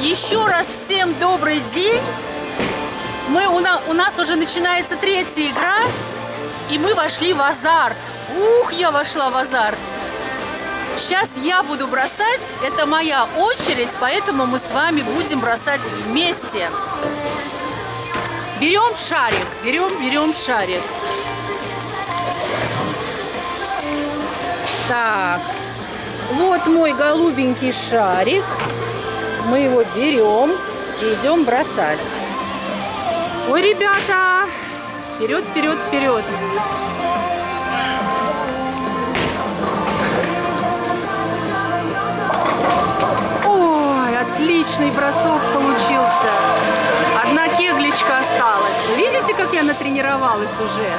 Еще раз всем добрый день. Мы, у, на, у нас уже начинается третья игра, и мы вошли в азарт. Ух, я вошла в азарт. Сейчас я буду бросать, это моя очередь, поэтому мы с вами будем бросать вместе. Берем шарик, берем, берем шарик. Так, вот мой голубенький шарик. Мы его берем и идем бросать. Ой, ребята! Вперед, вперед, вперед! Ой, отличный бросок получился. Одна кеглечка осталась. Видите, как я натренировалась уже?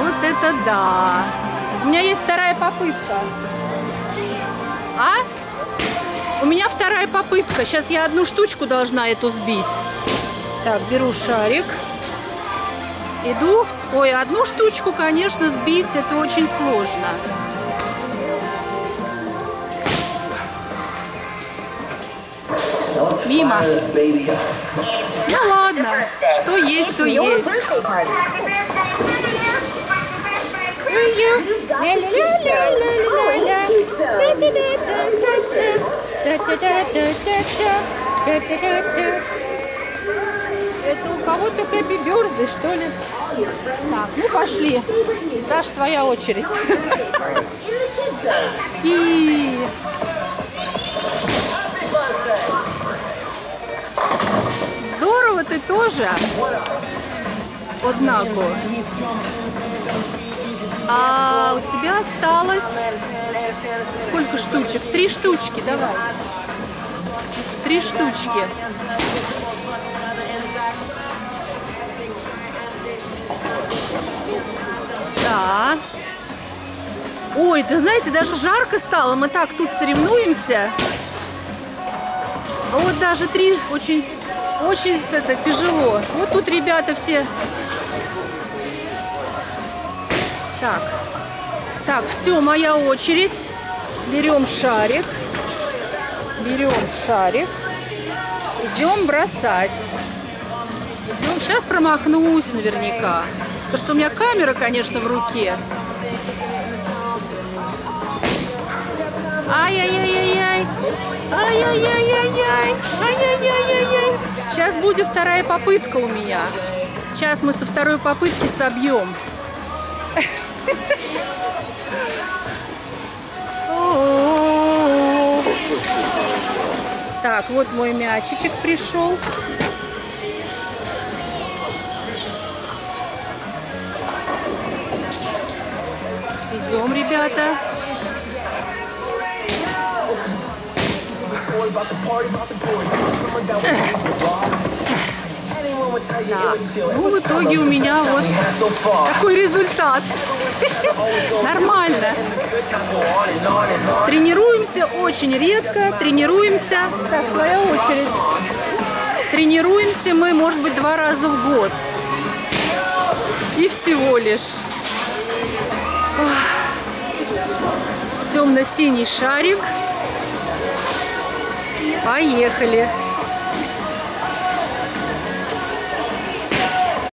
Вот это да! У меня есть вторая попытка. А? У меня вторая попытка. Сейчас я одну штучку должна эту сбить. Так, беру шарик. Иду. Ой, одну штучку, конечно, сбить это очень сложно. Мимо. Ну ладно, что есть, то есть. Это у кого-то хэппи бёрзы, что ли? Так, ну пошли. Саш, твоя очередь. И... Здорово ты тоже. Однако. А у тебя осталось сколько штучек? Три штучки, давай. Три штучки. Да. Ой, ты знаете, даже жарко стало. Мы так тут соревнуемся. А вот даже три очень, очень это тяжело. Вот тут ребята все. Так. Так, все, моя очередь. Берем шарик. Берем шарик. Идем бросать. Идем. Сейчас промахнусь наверняка. Потому что у меня камера, конечно, в руке. Ай-яй-яй-яй-яй. Ай-яй-яй-яй-яй. Ай-яй-яй-яй-яй. Сейчас будет вторая попытка у меня. Сейчас мы со второй попытки собьем. Так, вот мой мячичек пришел. Идем, ребята. Да. Ну, в итоге у меня вот такой результат. Нормально. Тренируемся очень редко. Тренируемся. Саш, твоя очередь. Тренируемся мы, может быть, два раза в год. И всего лишь. Темно-синий шарик. Поехали.